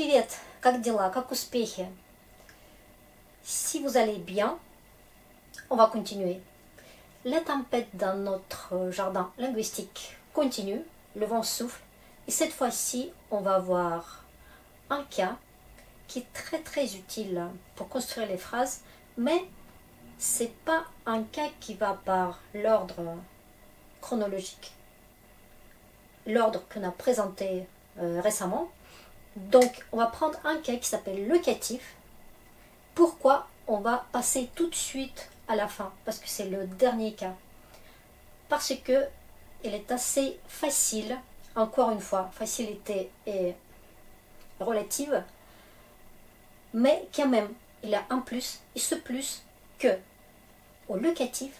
Привет, как дела, как успехи Si vous allez bien, on va continuer. La tempête dans notre jardin linguistique continue, le vent souffle, et cette fois-ci, on va voir un cas qui est très très utile pour construire les phrases, mais c'est pas un cas qui va par l'ordre chronologique, l'ordre qu'on a présenté euh, récemment. donc, on va prendre un cas qui s'appelle locatif. Pourquoi on va passer tout de suite à la fin? Parce que c'est le dernier cas. Parce que il est assez facile, encore une fois, facilité est relative, mais quand même, il a un plus, et ce plus que au locatif,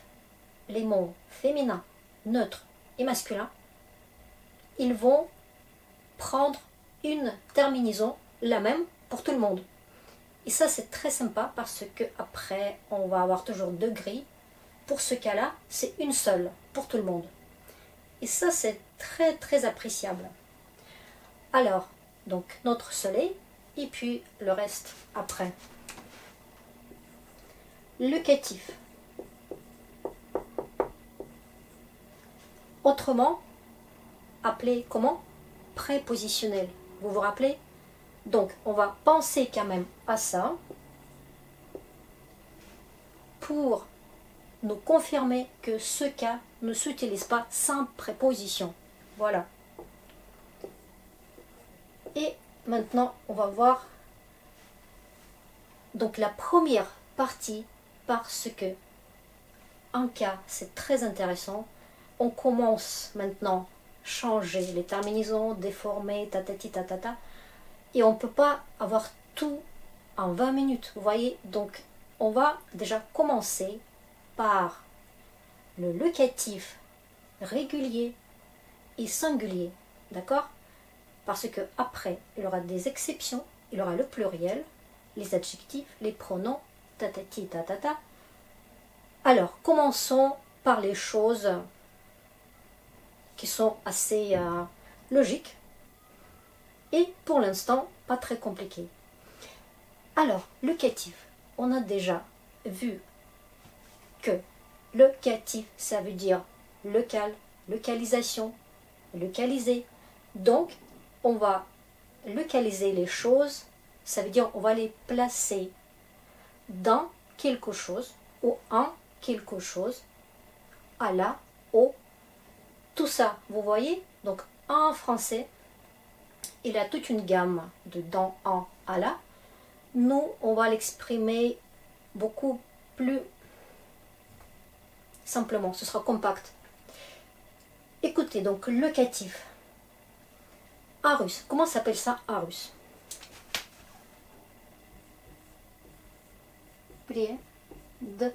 les mots féminins, neutres et masculins, ils vont prendre une terminaison, la même pour tout le monde. Et ça, c'est très sympa parce que après, on va avoir toujours deux grilles. Pour ce cas-là, c'est une seule pour tout le monde. Et ça, c'est très, très appréciable. Alors, donc, notre soleil, et puis le reste après. Locatif. Autrement, appelé comment? Prépositionnel. Vous vous rappelez? Donc, on va penser quand même à ça pour nous confirmer que ce cas ne s'utilise pas sans préposition. Voilà. Et maintenant, on va voir donc la première partie parce que un cas, c'est très intéressant. On commence maintenant changer les terminaisons, déformer, tatati tatata. Et on ne peut pas avoir tout en 20 minutes. Vous voyez? Donc, on va déjà commencer par le locatif régulier et singulier. D'accord? Parce que après, il y aura des exceptions, il y aura le pluriel, les adjectifs, les pronoms, tatati tatata. Alors, commençons par les choses qui sont assez euh, logiques et pour l'instant pas très compliquées. Alors, le catif, on a déjà vu que le catif, ça veut dire local, localisation, localiser. Donc, on va localiser les choses, ça veut dire on va les placer dans quelque chose ou en quelque chose, à la, au, tout ça, vous voyez Donc en français, il a toute une gamme de dans, en, à la. Nous, on va l'exprimer beaucoup plus simplement, ce sera compact. Écoutez, donc locatif. En russe, comment s'appelle ça en russe de,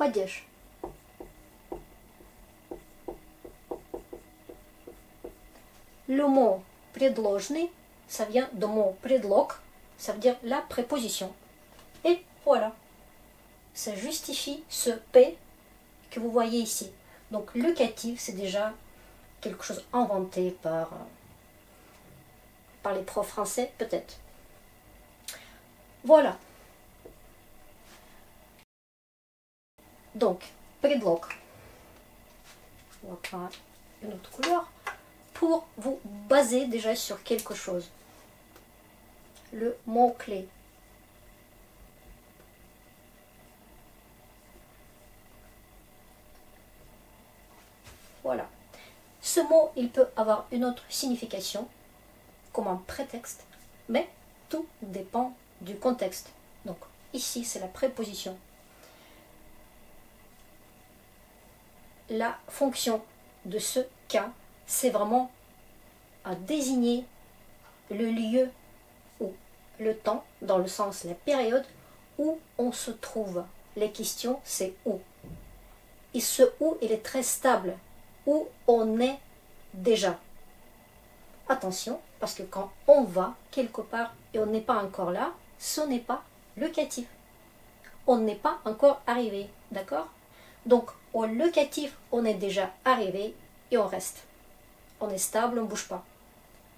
lo, j, падеж. Le mot предложный, ça vient du mot prédloc, ça veut dire la préposition. Et voilà, ça justifie ce P que vous voyez ici. Donc locatif, c'est déjà quelque chose inventé par, par les profs français, peut-être. Voilà. Donc, предлог. On va prendre une autre couleur pour vous baser déjà sur quelque chose. Le mot-clé. Voilà. Ce mot, il peut avoir une autre signification, comme un prétexte, mais tout dépend du contexte. Donc, ici, c'est la préposition. la fonction de ce cas, c'est vraiment à désigner le lieu ou le temps, dans le sens la période où on se trouve. Les questions, c'est où. Et ce où, il est très stable. Où on est déjà. Attention, parce que quand on va quelque part et on n'est pas encore là, ce n'est pas locatif. On n'est pas encore arrivé. D'accord? Donc, au locatif, on est déjà arrivé et on reste. On est stable, on ne bouge pas.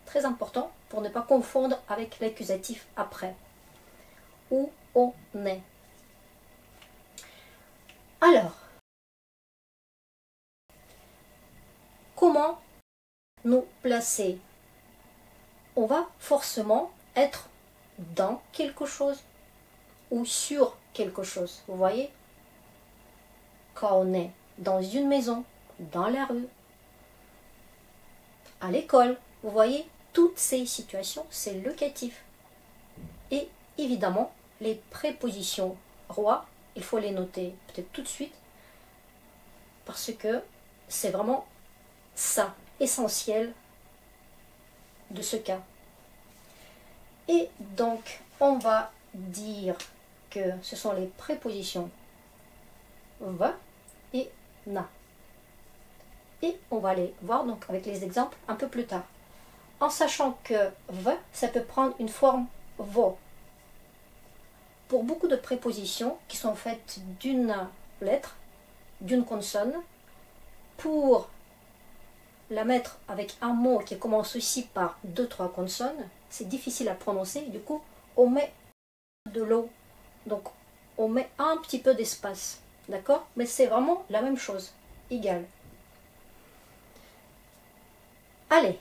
Très important pour ne pas confondre avec l'accusatif après. Où on est. Alors, comment nous placer? On va forcément être dans quelque chose ou sur quelque chose. Vous voyez? Quand on est dans une maison, dans la rue, à l'école, vous voyez Toutes ces situations, c'est locatif. Et évidemment, les prépositions roi, il faut les noter peut-être tout de suite, parce que c'est vraiment ça, essentiel de ce cas. Et donc, on va dire que ce sont les prépositions va et na. Et on va aller voir donc avec les exemples un peu plus tard. En sachant que va, ça peut prendre une forme vo. Pour beaucoup de prépositions qui sont faites d'une lettre, d'une consonne, pour la mettre avec un mot qui commence aussi par deux, trois consonnes, c'est difficile à prononcer. Du coup, on met de l'eau. Donc, on met un petit peu d'espace. D'accord? Mais c'est vraiment la même chose. Égal. Allez.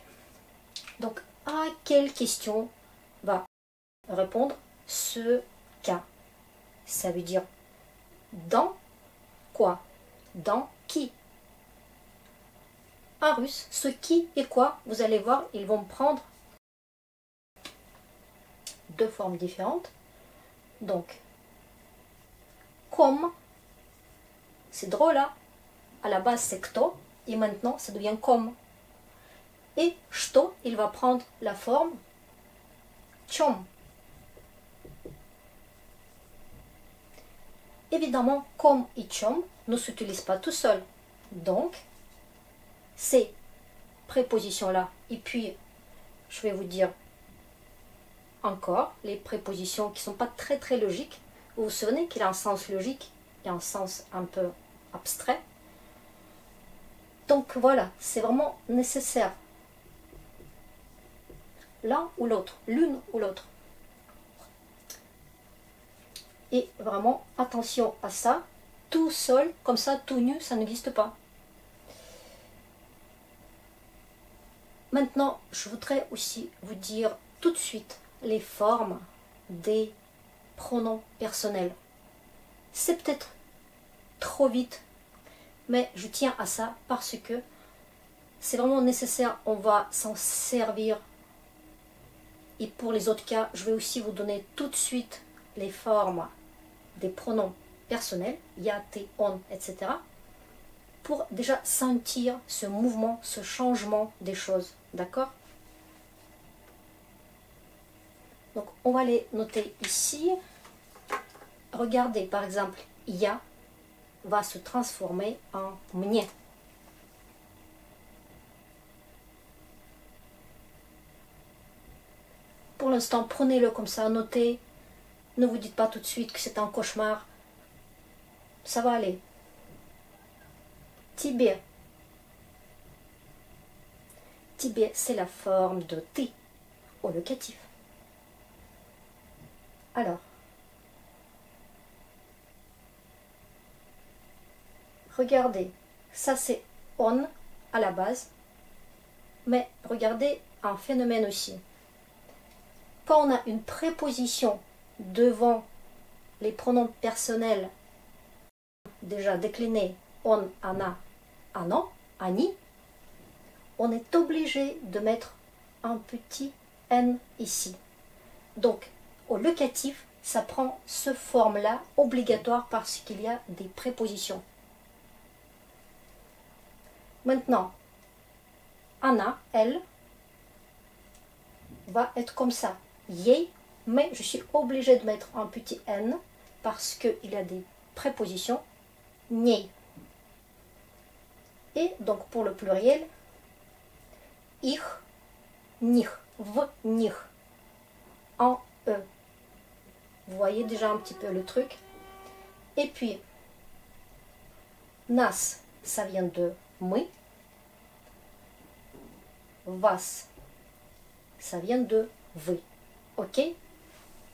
Donc, à quelle question va répondre ce cas? Ça veut dire dans quoi? Dans qui? En russe, ce qui et quoi, vous allez voir, ils vont prendre deux formes différentes. Donc, comme, c'est drôle, là, hein? à la base c'est kto, et maintenant ça devient comme. Et что, il va prendre la forme chom. Évidemment, comme et chom ne s'utilisent pas tout seul. Donc, ces prépositions-là, et puis je vais vous dire encore les prépositions qui ne sont pas très très logiques. Vous vous souvenez qu'il a un sens logique et un sens un peu abstrait. Donc voilà, c'est vraiment nécessaire. L'un ou l'autre, l'une ou l'autre. Et vraiment, attention à ça. Tout seul, comme ça, tout nu, ça n'existe pas. Maintenant, je voudrais aussi vous dire tout de suite les formes des pronoms personnels. C'est peut-être trop vite, mais je tiens à ça parce que c'est vraiment nécessaire, on va s'en servir. Et pour les autres cas, je vais aussi vous donner tout de suite les formes des pronoms personnels, ya, te, on, etc. Pour déjà sentir ce mouvement, ce changement des choses. D'accord? Donc on va les noter ici. Regardez par exemple, ya va se transformer en мне. Pour l'instant, prenez-le comme ça, notez. Ne vous dites pas tout de suite que c'est un cauchemar. Ça va aller. Tibet. Tibet, c'est la forme de T au locatif. Alors, regardez, ça c'est on à la base, mais regardez un phénomène aussi. Quand on a une préposition devant les pronoms personnels déjà déclinés on, ana, anan, ani, on est obligé de mettre un petit n ici. Donc, au locatif, ça prend ce forme-là obligatoire parce qu'il y a des prépositions. Maintenant, Anna, elle, va être comme ça. Yé, mais je suis obligée de mettre un petit N parce qu'il y a des prépositions. Nye. Et donc pour le pluriel, ich, nich, v, nich, en E. Vous voyez déjà un petit peu le truc. Et puis, nas, ça vient de мы? vas. Ça vient de v. Ok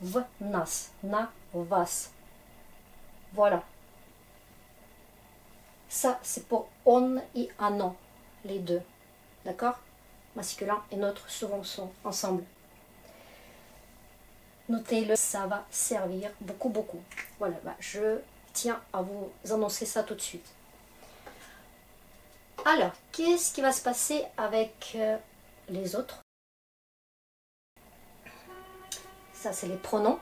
V, nas, na, vas. Voilà. Ça, c'est pour on et anon, les deux. D'accord? Masculin et neutre souvent sont ensemble. Notez-le, ça va servir beaucoup, beaucoup. Voilà, bah, je tiens à vous annoncer ça tout de suite. Alors, qu'est-ce qui va se passer avec euh, les autres? Ça, c'est les pronoms.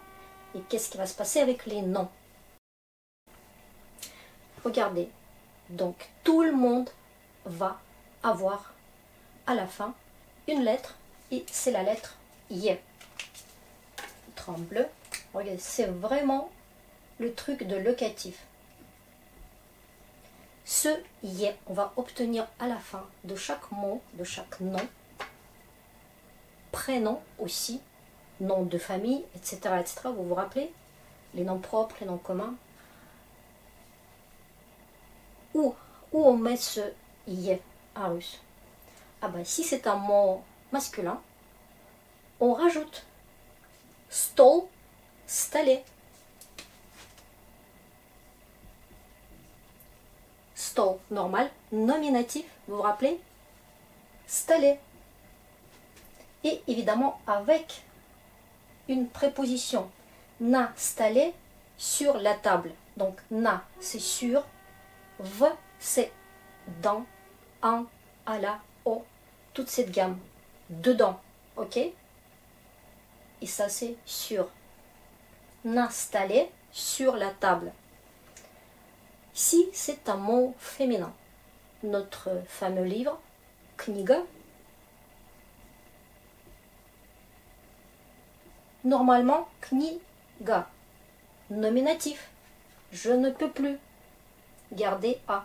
Et qu'est-ce qui va se passer avec les noms? Regardez. Donc, tout le monde va avoir à la fin une lettre. Et c'est la lettre Y. Tremble. Regardez, c'est vraiment le truc de locatif. Ce y, on va obtenir à la fin de chaque mot, de chaque nom, prénom aussi, nom de famille, etc. etc. Vous vous rappelez Les noms propres, les noms communs? Où, on met ce y en russe Ah ben si c'est un mot masculin, on rajoute stol, stalé. Normal, nominatif, vous vous rappelez? Stalé. Et évidemment avec une préposition na stallé sur la table. Donc na c'est sur, v c'est dans, en, à la, au, toute cette gamme. Dedans, ok? Et ça c'est sur. N'installer sur la table. Si c'est un mot féminin, notre fameux livre, Kniga, normalement kniga. Nominatif. Je ne peux plus. Garder a.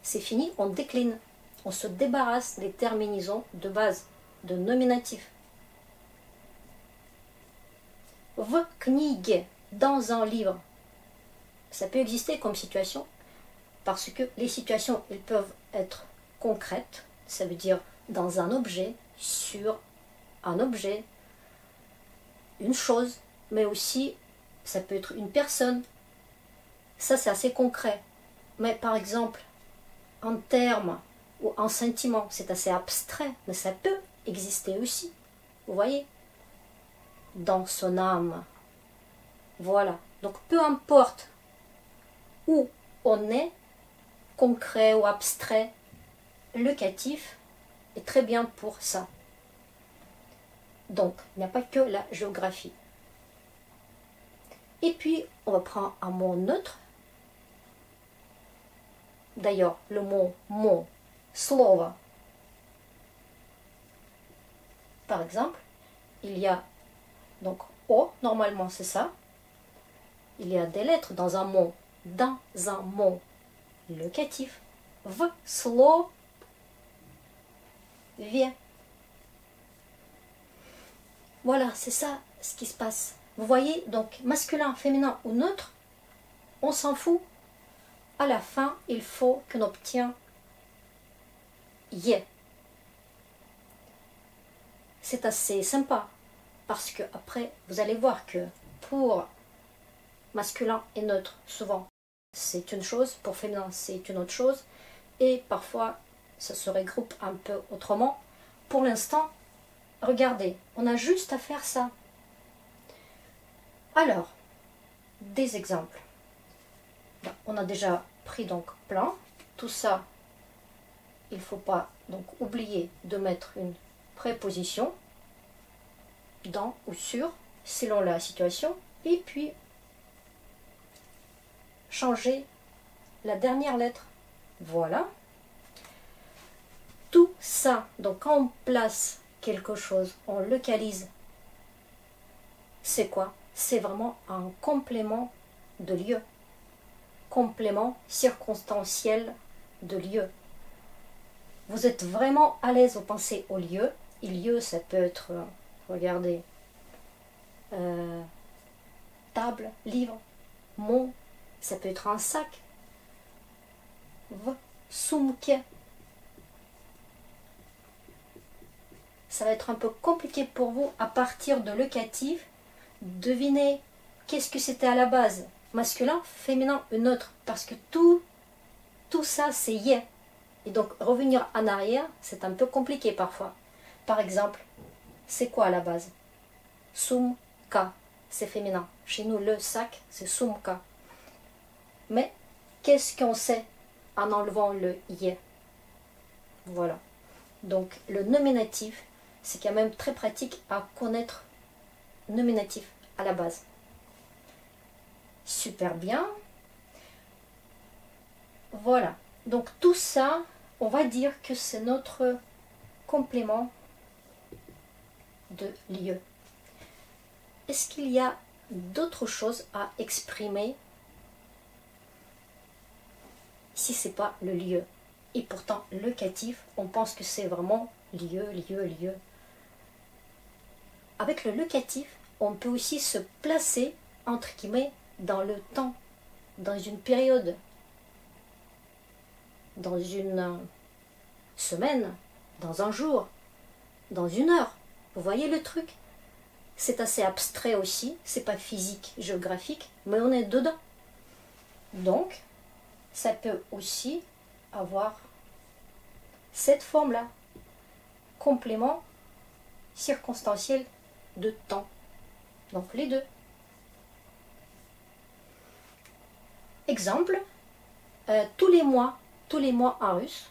C'est fini, on décline. On se débarrasse des terminaisons de base, de nominatif. V knige, dans un livre. Ça peut exister comme situation parce que les situations, elles peuvent être concrètes, ça veut dire dans un objet, sur un objet, une chose, mais aussi ça peut être une personne. Ça, c'est assez concret. Mais par exemple, en termes ou en sentiment, c'est assez abstrait, mais ça peut exister aussi. Vous voyez? Dans son âme. Voilà. Donc peu importe on est, concret ou abstrait, le catif est très bien pour ça. Donc, il n'y a pas que la géographie. Et puis, on va prendre un mot neutre. D'ailleurs, le mot mot, slova. Par exemple, il y a donc O, normalement c'est ça. Il y a des lettres dans un mot. Dans un mot locatif. Slo, vient. Voilà, c'est ça ce qui se passe. Vous voyez, donc masculin, féminin ou neutre, on s'en fout. À la fin, il faut qu'on obtienne yeah. C'est assez sympa parce que après, vous allez voir que pour masculin et neutre, souvent, c'est une chose, pour féminin, c'est une autre chose, et parfois, ça se regroupe un peu autrement. Pour l'instant, Regardez, on a juste à faire ça. Alors, des exemples. On a déjà pris donc plein. Tout ça, il faut pas donc oublier de mettre une préposition dans ou sur selon la situation. Et puis, changer la dernière lettre. Voilà. Tout ça, donc quand on place quelque chose, on localise. C'est quoi? C'est vraiment un complément de lieu. Complément circonstanciel de lieu. Vous êtes vraiment à l'aise au penser au lieu. Et lieu, ça peut être, regardez, euh, table, livre, mot, ça peut être un sac. Sumke, ça va être un peu compliqué pour vous à partir de locatif. Devinez qu'est-ce que c'était à la base? Masculin, féminin, une autre? Parce que tout, tout ça, c'est yé. Et donc, revenir en arrière, c'est un peu compliqué parfois. Par exemple, c'est quoi à la base? Sumka, c'est féminin. Chez nous, le sac, c'est sumka. Mais qu'est-ce qu'on sait en enlevant le yé Voilà. Donc, le nominatif, c'est quand même très pratique à connaître nominatif à la base. Super bien. Voilà. Donc tout ça, on va dire que c'est notre complément de lieu. Est-ce qu'il y a d'autres choses à exprimer? Si c'est pas le lieu Et pourtant, le catif, on pense que c'est vraiment lieu, lieu, lieu. Avec le locatif, on peut aussi se placer, entre guillemets, dans le temps, dans une période, dans une semaine, dans un jour, dans une heure. Vous voyez le truc? C'est assez abstrait aussi, c'est pas physique, géographique, mais on est dedans. Donc, ça peut aussi avoir cette forme-là, complément circonstanciel de temps. Donc les deux. Exemple, euh, tous les mois, tous les mois en russe,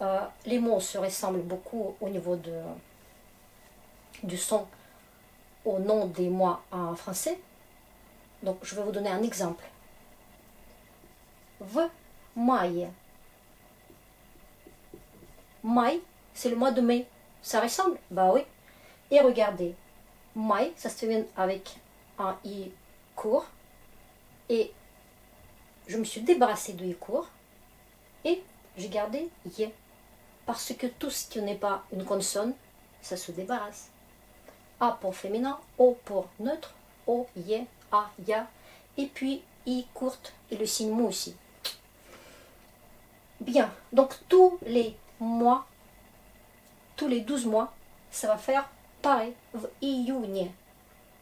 euh, les mots se ressemblent beaucoup au niveau de, du son au nom des mois en français. Donc je vais vous donner un exemple. V mai. Mai, c'est le mois de mai. Ça ressemble? Bah oui. Et regardez, mai, ça se termine avec un i court. Et je me suis débarrassée de i court. Et j'ai gardé y. Parce que tout ce qui n'est pas une consonne, ça se débarrasse. A pour féminin, O pour neutre, O, Y, A, Ya, et puis I courte et le signe mot aussi. Bien, donc tous les mois, tous les 12 mois, ça va faire pareil,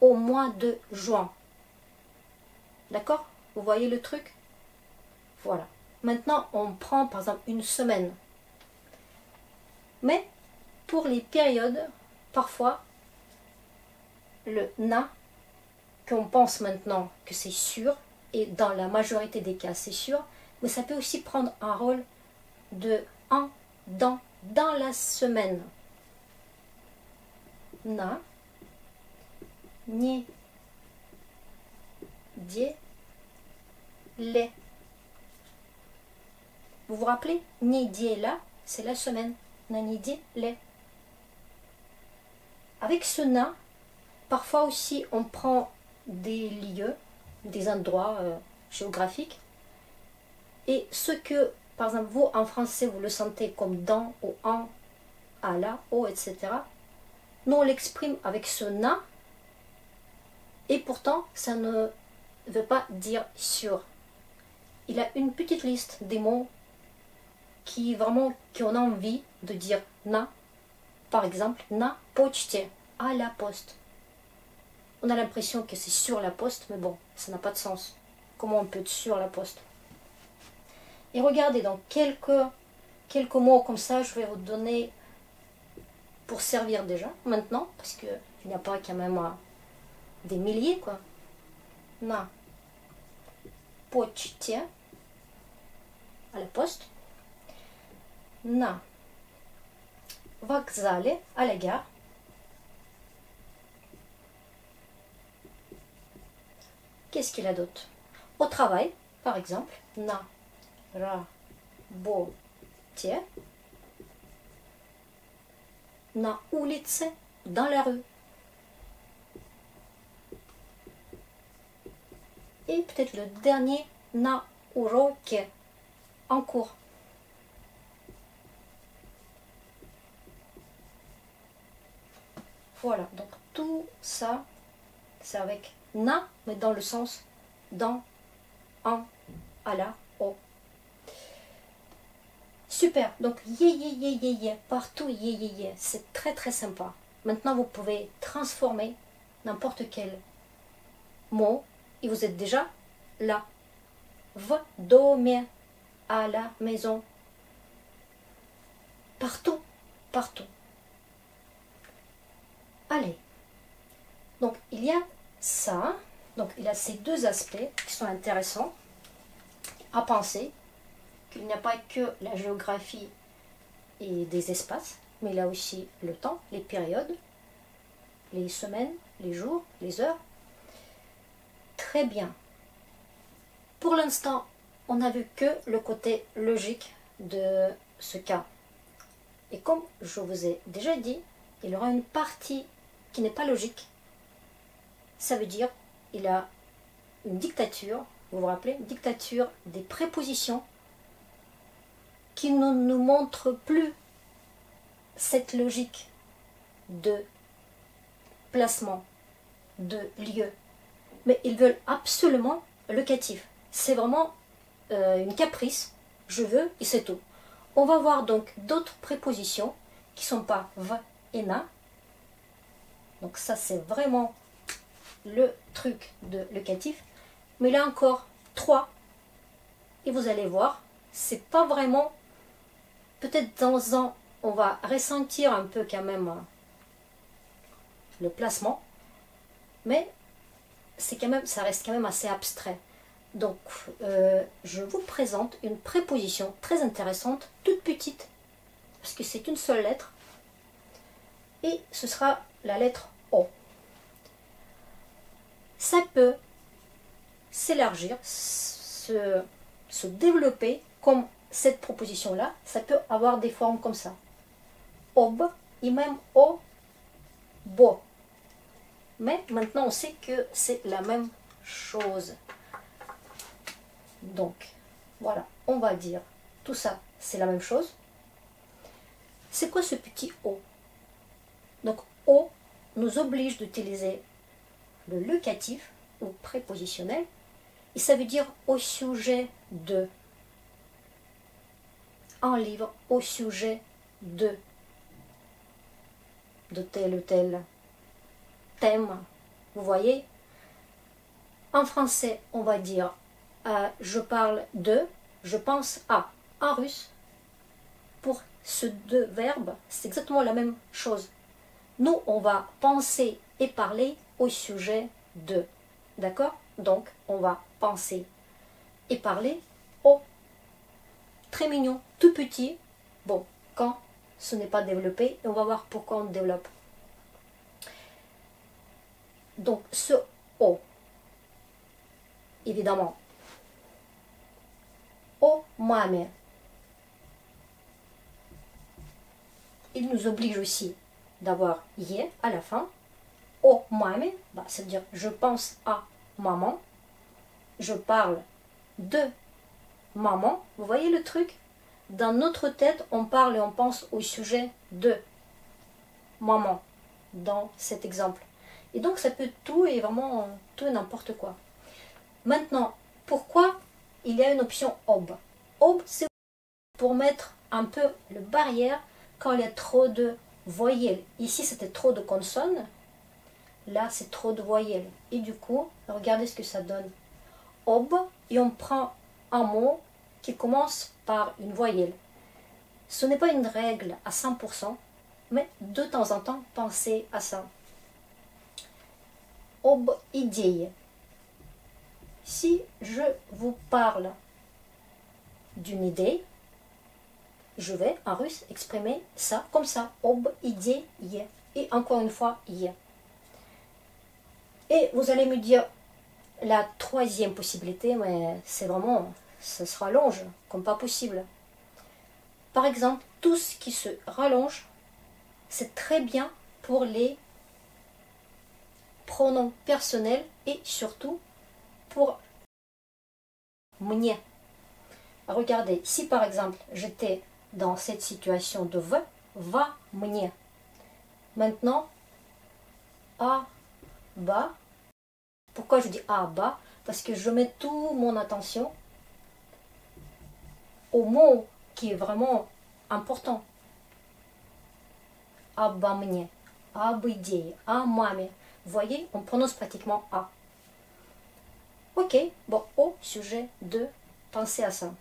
au mois de juin. D'accord? Vous voyez le truc? Voilà. Maintenant, on prend par exemple une semaine. Mais pour les périodes, parfois, le na, qu'on pense maintenant que c'est sûr, et dans la majorité des cas c'est sûr, mais ça peut aussi prendre un rôle de en, dans, dans la semaine. Na, ni, die, les. Vous vous rappelez Ni, die, la, c'est la semaine. Na, ni, die, les. Avec ce na, parfois aussi on prend des lieux, des endroits euh, géographiques. Et ce que, par exemple, vous en français, vous le sentez comme dans ou en, à la, au, etc. Nous, on l'exprime avec ce na. Et pourtant, ça ne veut pas dire sur. Il a une petite liste des mots qui vraiment qui ont envie de dire na. Par exemple, na pochete, à la poste. On a l'impression que c'est sur la poste, mais bon, ça n'a pas de sens. Comment on peut être sur la poste? Et regardez, dans quelques, quelques mots comme ça, je vais vous donner pour servir déjà, maintenant, parce qu'il n'y a pas quand même euh, des milliers, quoi. Na почте à la poste. На вокзале à la gare. Qu'est-ce qu'il a d'autre Au travail, par exemple, na работе. На улице, dans la rue. Et peut-être le dernier, na uroke, en cours. Voilà, donc tout ça, c'est avec na, mais dans le sens dans, en, à la, au. Super. Donc, yé, yé, yé, yé, yé. Partout, yé, yé, yé. C'est très, très sympa. Maintenant, vous pouvez transformer n'importe quel mot et vous êtes déjà là. V, dormir à la maison. Partout, partout. Allez. Donc, il y a ça. Donc, il y a ces deux aspects qui sont intéressants à penser. Qu'il n'y a pas que la géographie et des espaces, mais il a aussi le temps, les périodes, les semaines, les jours, les heures. Très bien. Pour l'instant, on n'a vu que le côté logique de ce cas. Et comme je vous ai déjà dit, il y aura une partie qui n'est pas logique. Ça veut dire il a une dictature, vous vous rappelez, une dictature des prépositions qui ne nous montre plus cette logique de placement, de lieu. Mais ils veulent absolument locatif. C'est vraiment euh, une caprice. Je veux et c'est tout. On va voir donc d'autres prépositions qui ne sont pas va et na. Donc ça c'est vraiment le truc de locatif. Mais là encore trois. Et vous allez voir, c'est pas vraiment. Peut-être dans un, on va ressentir un peu quand même le placement, mais c'est quand même, ça reste quand même assez abstrait. Donc, euh, je vous présente une préposition très intéressante, toute petite, parce que c'est une seule lettre, et ce sera la lettre O. Ça peut s'élargir, se développer comme cette proposition-là, ça peut avoir des formes comme ça. Ob et même O, bo. Mais maintenant, on sait que c'est la même chose. Donc, voilà, on va dire tout ça, c'est la même chose. C'est quoi ce petit O? Donc, O nous oblige d'utiliser le locatif ou prépositionnel et ça veut dire au sujet de. Un livre au sujet de. De tel ou tel thème. Vous voyez? En français, on va dire euh, je parle de, je pense à. En russe, pour ce deux verbes, c'est exactement la même chose. Nous, on va penser et parler au sujet de. D'accord? Donc, on va penser et parler. Très mignon, tout petit. Bon, quand ce n'est pas développé, on va voir pourquoi on développe. Donc, ce O, évidemment, O mame. Il nous oblige aussi d'avoir yé à la fin. O mame, bah, c'est-à-dire je pense à maman. Je parle de maman. Vous voyez le truc? Dans notre tête, on parle et on pense au sujet de maman dans cet exemple. Et donc ça peut tout et vraiment tout et n'importe quoi. Maintenant, pourquoi il y a une option OB. OB, c'est pour mettre un peu le barrière quand il y a trop de voyelles. Ici, c'était trop de consonnes. Là, c'est trop de voyelles. Et du coup, regardez ce que ça donne. OB, et on prend un mot qui commence par une voyelle. Ce n'est pas une règle à 100%, mais de temps en temps, pensez à ça. Ob idée. Si je vous parle d'une idée, je vais en russe exprimer ça comme ça. Ob idée. Et encore une fois, ye. Et vous allez me dire la troisième possibilité, mais c'est vraiment, ce se rallonge comme pas possible. Par exemple, tout ce qui se rallonge, c'est très bien pour les pronoms personnels et surtout pour Regardez, si par exemple j'étais dans cette situation de va, va мне. Maintenant, à bas. Pourquoi je dis à bas Parce que je mets toute mon attention au mot qui est vraiment important. Обо мне, об идее, о маме. Vous voyez, on prononce pratiquement A. Ok, bon, au sujet de, pensez à ça.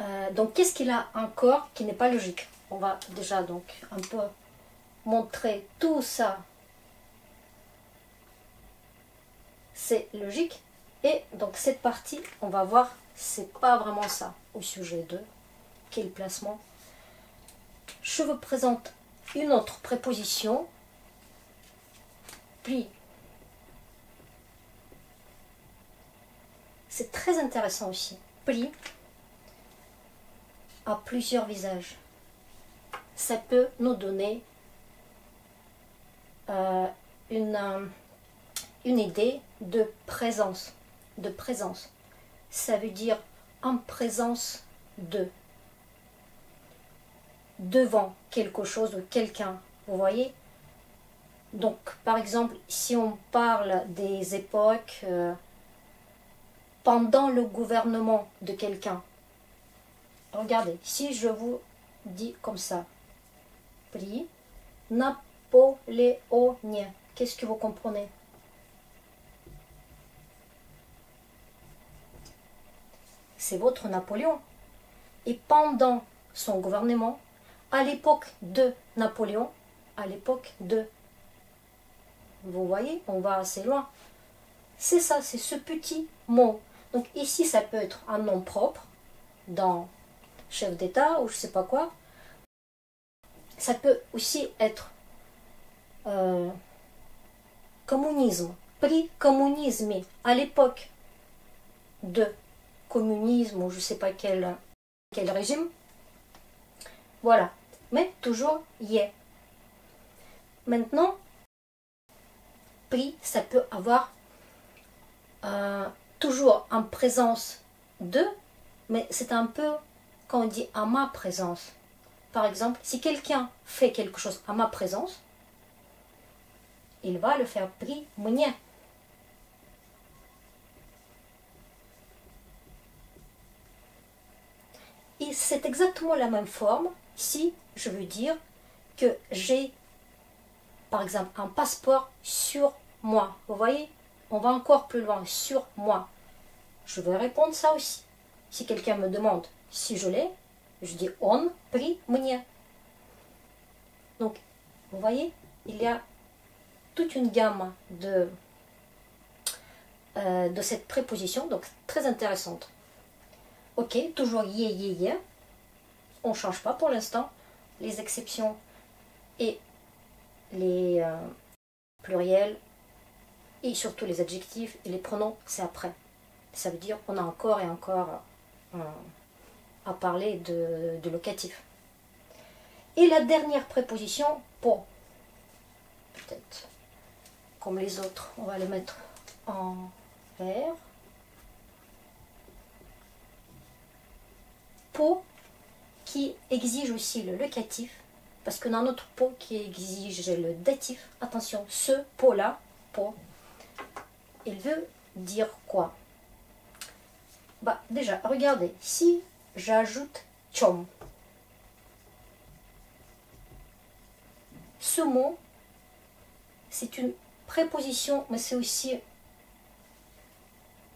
Euh, donc, qu'est-ce qu'il a encore qui n'est pas logique On va déjà donc un peu montrer tout ça. C'est logique. Et donc, cette partie, on va voir, c'est pas vraiment ça au sujet de quel placement. Je vous présente une autre préposition, puis c'est très intéressant aussi. Pli a plusieurs visages. Ça peut nous donner euh, une, une idée de présence. De présence. Ça veut dire en présence de. Devant quelque chose ou quelqu'un. Vous voyez? Donc, par exemple, si on parle des époques euh, pendant le gouvernement de quelqu'un, Regardez, si je vous dis comme ça, prix napoléonien, qu'est-ce que vous comprenez? C'est votre Napoléon. Et pendant son gouvernement, à l'époque de Napoléon, à l'époque de... Vous voyez, on va assez loin. C'est ça, c'est ce petit mot. Donc ici, ça peut être un nom propre dans chef d'État ou je sais pas quoi. Ça peut aussi être euh, communisme, prix communisme à l'époque de communisme ou je sais pas quel, régime. Voilà. Mais toujours y est. Maintenant, prix, ça peut avoir euh, toujours en présence de, mais c'est un peu quand on dit à ma présence. Par exemple, si quelqu'un fait quelque chose à ma présence, il va le faire prix, mounia. c'est exactement la même forme si je veux dire que j'ai, par exemple, un passeport sur moi. Vous voyez On va encore plus loin, sur moi. Je vais répondre ça aussi. Si quelqu'un me demande si je l'ai, je dis on pris мне. Donc, vous voyez, il y a toute une gamme de, euh, de cette préposition, donc très intéressante. Ok, toujours yé, yé, yé. On ne change pas pour l'instant. Les exceptions et les euh, pluriels et surtout les adjectifs et les pronoms, c'est après. Ça veut dire on a encore et encore euh, à parler de, locatif. Et la dernière préposition, pour, peut-être comme les autres, on va les mettre en vert. Pour qui exige aussi le locatif, parce qu'on a autre pot qui exige le datif. Attention, ce pot-là, pot, il veut dire quoi? Bah déjà, regardez, si j'ajoute chom. Ce mot, c'est une préposition, mais c'est aussi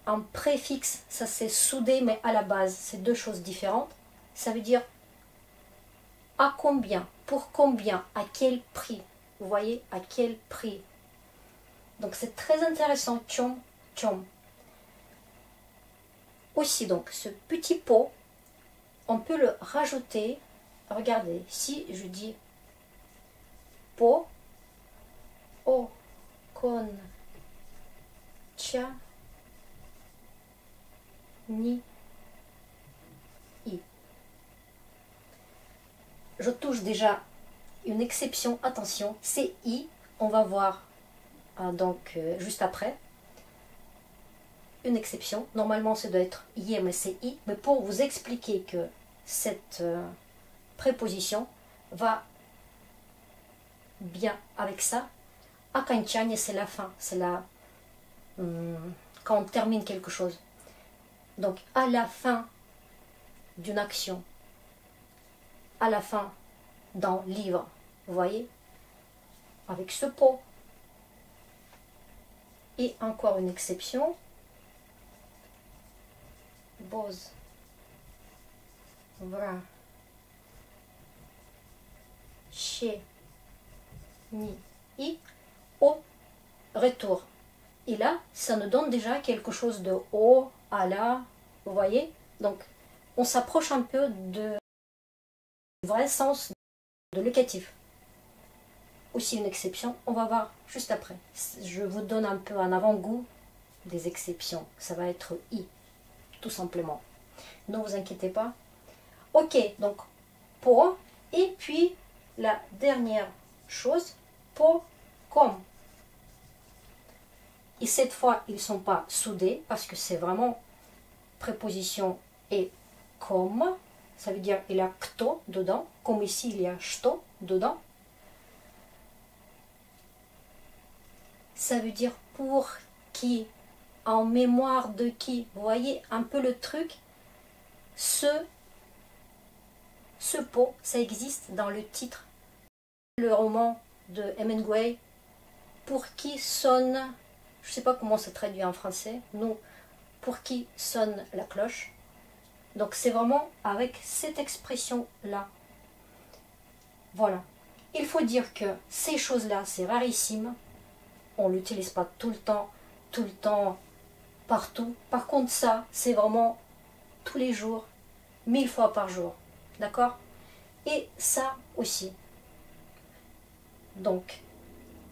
un préfixe. Ça, c'est soudé, mais à la base, c'est deux choses différentes. Ça veut dire à combien, pour combien, à quel prix. Vous voyez, à quel prix. Donc, c'est très intéressant, chom, chom. Aussi, donc, ce petit pot on peut le rajouter. Regardez, si je dis po, o, con, cha, ni, i. Je touche déjà une exception, attention, c'est i, on va voir euh, donc euh, juste après une exception. Normalement, ça doit être i, mais c'est i. Mais pour vous expliquer que cette euh, préposition va bien avec ça. Akanchanya, c'est la fin, c'est la hum, quand on termine quelque chose. Donc à la fin d'une action à la fin dans livre. Vous voyez Avec ce pot. Et encore une exception. Bose. Voilà. Chez. Ni. I. Au retour. Et là, ça nous donne déjà quelque chose de haut à la. Vous voyez Donc, on s'approche un peu de vrai sens de locatif. Aussi une exception, on va voir juste après. Je vous donne un peu un avant-goût des exceptions. Ça va être i, tout simplement. Ne vous inquiétez pas. Ok, donc pour, et puis la dernière chose, pour, comme. Et cette fois, ils ne sont pas soudés parce que c'est vraiment préposition et comme. Ça veut dire il y a kto dedans, comme ici il y a что dedans. Ça veut dire pour qui, en mémoire de qui. Vous voyez un peu le truc Ce, ce pot, ça existe dans le titre. Le roman de Hemingway, pour qui sonne, je ne sais pas comment c'est traduit en français, nous, pour qui sonne la cloche. Donc c'est vraiment avec cette expression-là. Voilà. Il faut dire que ces choses-là, c'est rarissime. On ne l'utilise pas tout le temps, tout le temps, partout. Par contre, ça, c'est vraiment tous les jours, mille fois par jour. D'accord? Et ça aussi. Donc,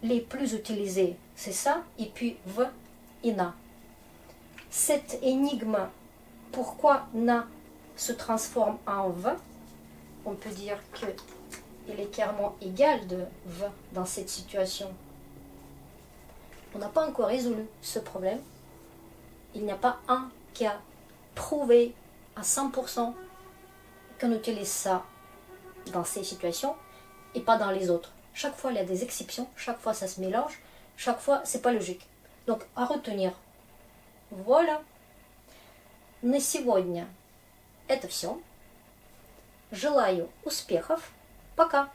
les plus utilisés, c'est ça. Et puis, v, ina. Cette énigme, pourquoi na se transforme en V, on peut dire qu'il est clairement égal de V dans cette situation. On n'a pas encore résolu ce problème. Il n'y a pas un qui a prouvé à 100% qu'on utilise ça dans ces situations et pas dans les autres. Chaque fois, il y a des exceptions, chaque fois, ça se mélange, chaque fois, c'est pas logique. Donc, à retenir. Voilà. На сегодня Это все. Желаю успехов. Пока.